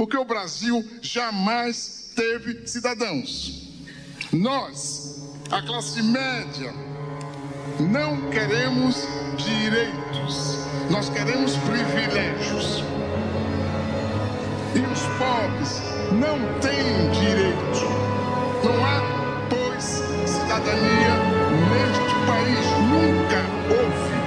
porque o Brasil jamais teve cidadãos. Nós, a classe média, não queremos direitos, nós queremos privilégios. E os pobres não têm direito. Não há, pois, cidadania neste país. Nunca houve.